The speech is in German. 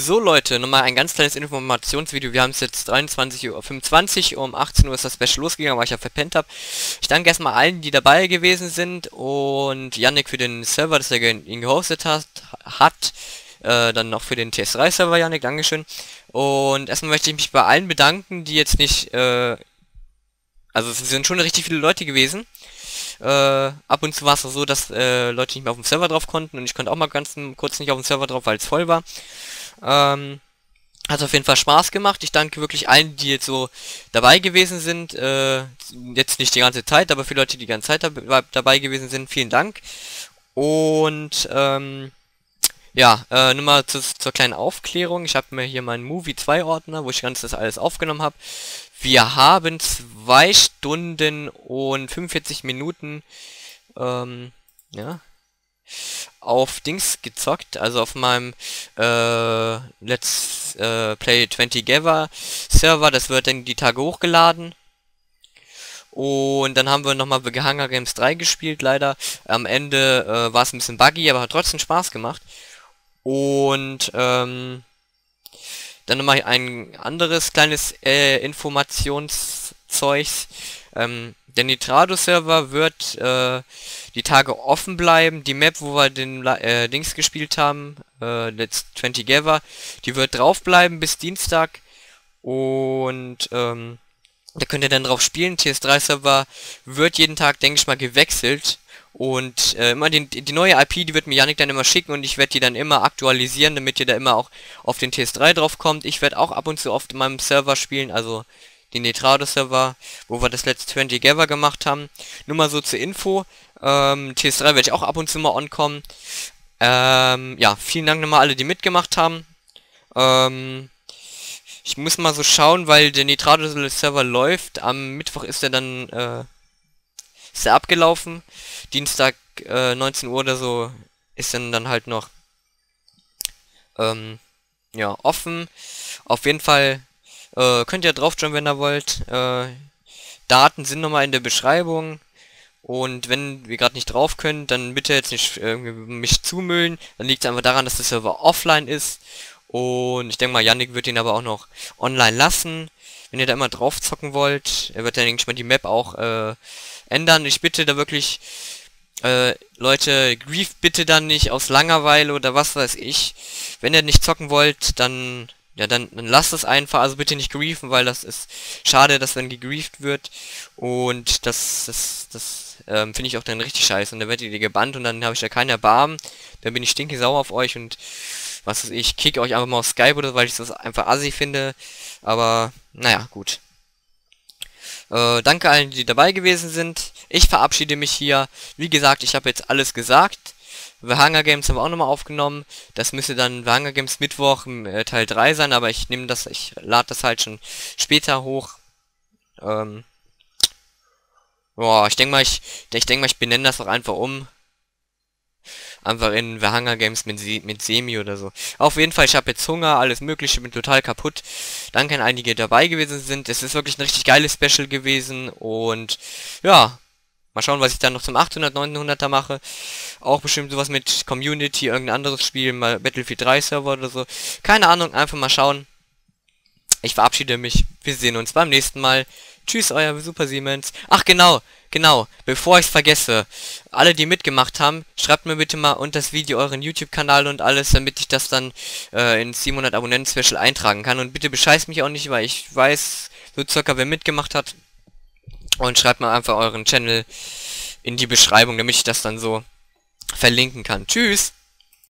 So Leute, nochmal ein ganz kleines Informationsvideo. Wir haben es jetzt 23.25 Uhr, um 18 Uhr ist das Special losgegangen, weil ich ja verpennt habe. Ich danke erstmal allen, die dabei gewesen sind und Yannick für den Server, dass er ihn gehostet hat. hat. Äh, dann noch für den TS3-Server, Yannick, Dankeschön. Und erstmal möchte ich mich bei allen bedanken, die jetzt nicht... Äh, also es sind schon richtig viele Leute gewesen. Äh, ab und zu war es so, dass äh, Leute nicht mehr auf dem Server drauf konnten und ich konnte auch mal ganz kurz nicht auf dem Server drauf, weil es voll war. Ähm, hat auf jeden Fall Spaß gemacht. Ich danke wirklich allen, die jetzt so dabei gewesen sind. Äh, jetzt nicht die ganze Zeit, aber für Leute, die die ganze Zeit dabei gewesen sind, vielen Dank. Und ähm, ja, äh, nur mal zu, zur kleinen Aufklärung. Ich habe mir hier meinen Movie 2 Ordner, wo ich ganz das alles aufgenommen habe. Wir haben zwei Stunden und 45 Minuten ähm, ja, auf Dings gezockt, also auf meinem äh, Let's äh, Play 20 Gather Server, das wird dann die Tage hochgeladen. Und dann haben wir nochmal Hunger Games 3 gespielt, leider. Am Ende äh, war es ein bisschen buggy, aber hat trotzdem Spaß gemacht. Und ähm, dann nochmal ein anderes kleines äh, Informationszeugs. Ähm, der Nitrado-Server wird äh, die Tage offen bleiben. Die Map, wo wir den äh, Dings gespielt haben, äh, Let's 20 Gather, die wird drauf bleiben bis Dienstag. Und ähm, da könnt ihr dann drauf spielen. TS3-Server wird jeden Tag, denke ich mal, gewechselt. Und äh, immer die, die neue IP, die wird mir Yannick dann immer schicken und ich werde die dann immer aktualisieren, damit ihr da immer auch auf den TS3 drauf kommt. Ich werde auch ab und zu auf meinem Server spielen, also den Netrado-Server, wo wir das letzte 20 Gather gemacht haben. Nur mal so zur Info. Ähm, TS3 werde ich auch ab und zu mal onkommen. Ähm, ja, vielen Dank nochmal alle, die mitgemacht haben. Ähm, ich muss mal so schauen, weil der Nitrado-Server läuft. Am Mittwoch ist er dann, äh, ist er abgelaufen. Dienstag, äh, 19 Uhr oder so ist dann dann halt noch, ähm, ja, offen. Auf jeden Fall äh, könnt ihr drauf schauen, wenn ihr wollt. Äh, Daten sind nochmal in der Beschreibung. Und wenn wir gerade nicht drauf können, dann bitte jetzt nicht äh, mich zumüllen. Dann liegt es einfach daran, dass der Server offline ist. Und ich denke mal, Yannick wird ihn aber auch noch online lassen. Wenn ihr da immer drauf zocken wollt, er wird dann, denke ich mal, die Map auch äh, ändern. Ich bitte da wirklich, äh, Leute, grief bitte dann nicht aus Langeweile oder was weiß ich. Wenn ihr nicht zocken wollt, dann ja, dann, dann lasst es einfach, also bitte nicht griefen, weil das ist schade, dass dann gegrieft wird. Und das, das, das ähm, finde ich auch dann richtig scheiße. Und dann werdet ihr gebannt und dann habe ich ja keinen Erbarmen. Dann bin ich stinke sauer auf euch und was weiß ich, kick euch einfach mal auf Skype oder weil ich das einfach assi finde. Aber, naja, gut. Äh, danke allen, die dabei gewesen sind. Ich verabschiede mich hier. Wie gesagt, ich habe jetzt alles gesagt. The Hunger Games haben wir auch nochmal aufgenommen. Das müsste dann The Hunger Games Mittwoch äh, Teil 3 sein, aber ich nehme das, ich lade das halt schon später hoch. Ähm, boah, ich denke mal, ich, ich denke mal, ich benenne das auch einfach um. Einfach in The Hunger Games mit, mit Semi oder so. Auf jeden Fall, ich habe jetzt Hunger, alles mögliche, bin total kaputt. Danke an einige, dabei gewesen sind. Es ist wirklich ein richtig geiles Special gewesen und ja, Mal schauen, was ich dann noch zum 800, 900er mache. Auch bestimmt sowas mit Community, irgendein anderes Spiel, mal Battlefield 3 Server oder so. Keine Ahnung, einfach mal schauen. Ich verabschiede mich. Wir sehen uns beim nächsten Mal. Tschüss, euer Super Siemens. Ach genau, genau, bevor ich es vergesse. Alle, die mitgemacht haben, schreibt mir bitte mal unter das Video euren YouTube-Kanal und alles, damit ich das dann äh, ins 700 Abonnenten-Special eintragen kann. Und bitte bescheißt mich auch nicht, weil ich weiß so circa, wer mitgemacht hat. Und schreibt mal einfach euren Channel in die Beschreibung, damit ich das dann so verlinken kann. Tschüss!